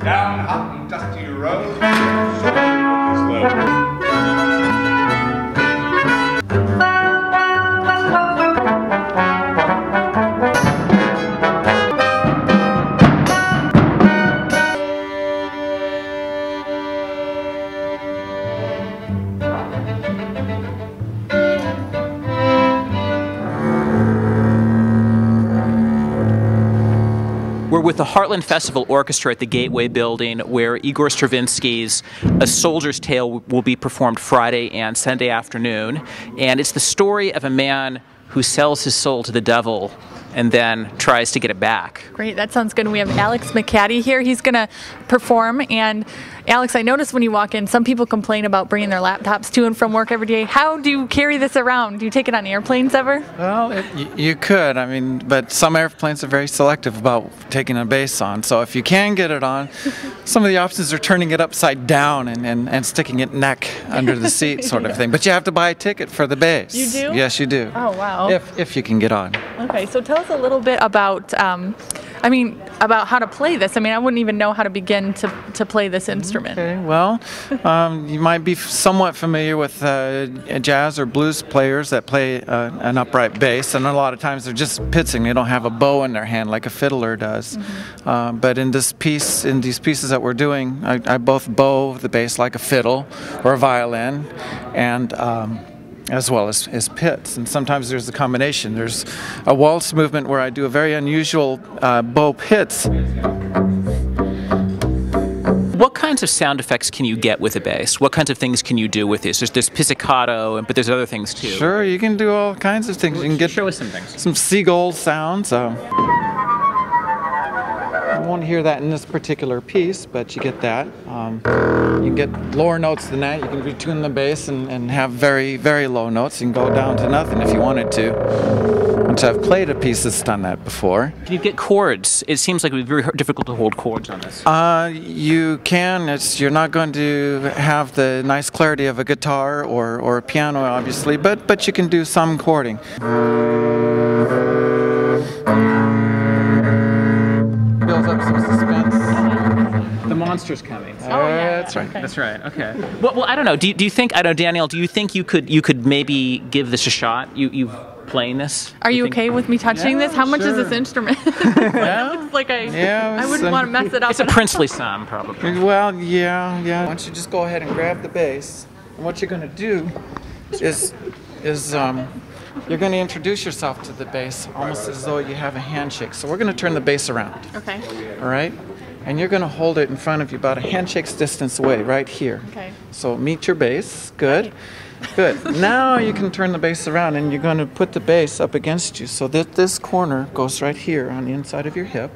Down hot and dusty road, so. With the Heartland Festival Orchestra at the Gateway Building, where Igor Stravinsky's A Soldier's Tale will be performed Friday and Sunday afternoon. And it's the story of a man who sells his soul to the devil and then tries to get it back. Great, that sounds good. We have Alex McCaddy here. He's going to perform. And Alex, I noticed when you walk in, some people complain about bringing their laptops to and from work every day. How do you carry this around? Do you take it on airplanes ever? Well, it, you could. I mean, but some airplanes are very selective about taking a bass on. So if you can get it on, some of the options are turning it upside down and, and, and sticking it neck under the seat, sort of thing. But you have to buy a ticket for the bass. You do? Yes, you do. Oh, wow. If if you can get on. Okay, so tell us a little bit about, um, I mean, about how to play this. I mean, I wouldn't even know how to begin to, to play this instrument. Okay. Well, um, you might be somewhat familiar with uh, jazz or blues players that play uh, an upright bass, and a lot of times they're just pitsing. They don't have a bow in their hand like a fiddler does. Uh, but in this piece, in these pieces that we're doing, I, I both bow the bass like a fiddle or a violin, and um, as well as, as pits. And sometimes there's a combination. There's a waltz movement where I do a very unusual uh, bow pits. What kinds of sound effects can you get with a bass? What kinds of things can you do with this? There's this pizzicato, but there's other things too. Sure, you can do all kinds of things. You can get Show us some things. some seagull sounds. Uh, won't hear that in this particular piece, but you get that. Um, you can get lower notes than that. You can retune the bass and, and have very, very low notes. You can go down to nothing if you wanted to. Which I've played a piece that's done that before. Can you get chords? It seems like it would be very difficult to hold chords on this. Uh, you can. It's you're not going to have the nice clarity of a guitar or, or a piano, obviously, but but you can do some chording. Monster's coming. Oh, yeah, That's right. okay. That's right. Okay. Well, well, I don't know. Do you, do you think I don't, Danielle? Do you think you could you could maybe give this a shot? You you've playing this? Are you think- okay with me touching Yeah, this? How much is this instrument? Yeah. It's like I, Yeah, I wouldn't want to mess it up. It's a princely sum, probably. Well, yeah, yeah. Why don't you just go ahead and grab the bass? And what you're going to do is, is um, you're going to introduce yourself to the bass almost as though you have a handshake. So we're going to turn the bass around, Okay. all right? And you're going to hold it in front of you about a handshake's distance away, right here. Okay. So meet your bass. Good. Good. Now you can turn the bass around and you're going to put the bass up against you so that this corner goes right here on the inside of your hip.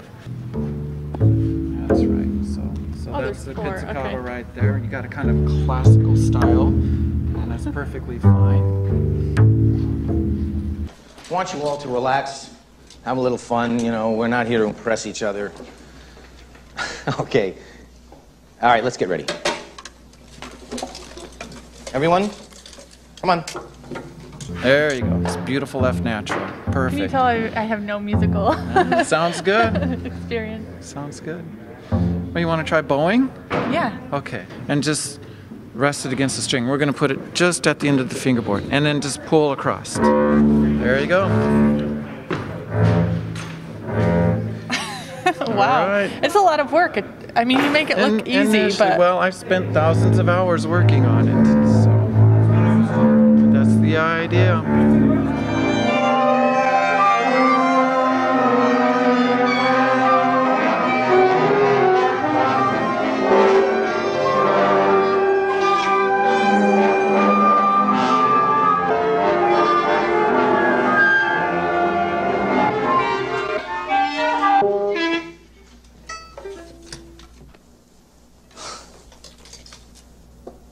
That's right. So, so Oh, that's the four, pizzicato okay. right there. You got a kind of classical style, and that's perfectly fine. I want you all to relax, have a little fun. You know, we're not here to impress each other. okay. All right, let's get ready. Everyone, come on. There you go. It's beautiful F natural. Perfect. Can you Perfect. tell I, I have no musical uh, Sounds good. experience? Sounds good. Well, you want to try bowing? Yeah. Okay. And just rest it against the string. We're going to put it just at the end of the fingerboard and then just pull across. There you go. Wow. right. It's a lot of work. It, I mean, you make it look And- and easy, actually, but well, I've spent thousands of hours working on it. So that's the idea.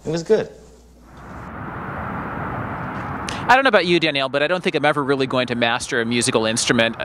It was good. I don't know about you, Danielle, but I don't think I'm ever really going to master a musical instrument.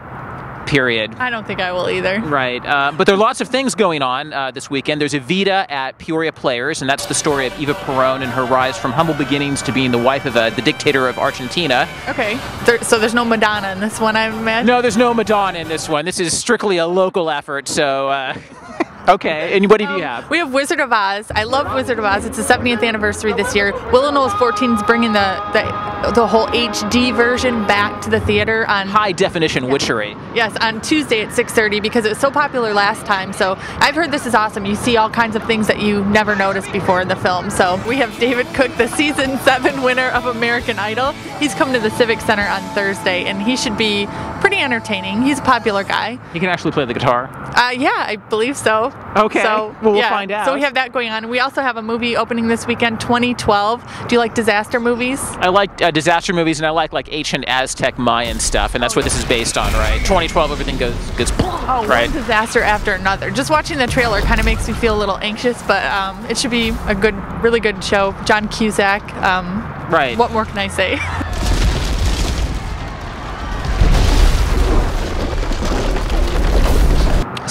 Period. I don't think I will either. Right. Uh, but there are lots of things going on uh, this weekend. There's Evita at Peoria Players, and that's the story of Eva Peron and her rise from humble beginnings to being the wife of uh, the dictator of Argentina. Okay. There, so there's no Madonna in this one, I imagine. No, there's no Madonna in this one. This is strictly a local effort, so. Okay, and what do you um, have? We have Wizard of Oz. I love Wizard of Oz. It's the 70th anniversary this year. Willow Knolls 14 is bringing the, the the whole HD version back to the theater on High definition witchery. Yes, on Tuesday at 6:30 because it was so popular last time. So I've heard this is awesome. You see all kinds of things that you never noticed before in the film. So we have David Cook, the season seven winner of American Idol. He's come to the Civic Center on Thursday, and he should be pretty entertaining. He's a popular guy. He can actually play the guitar. Uh, yeah, I believe so. Okay. So Well, we'll yeah. find out. So we have that going on. We also have a movie opening this weekend, 2012. Do you like disaster movies? I like uh, disaster movies and I like like ancient Aztec Mayan stuff, and that's what this is based on, right? 2012, everything goes goes Oh, right. one disaster after another. Just watching the trailer kind of makes me feel a little anxious, but um, it should be a good, really good show. John Cusack. Um, Right. What more can I say?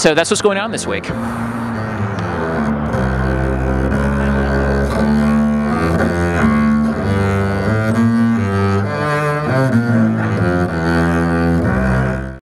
So that's what's going on this week.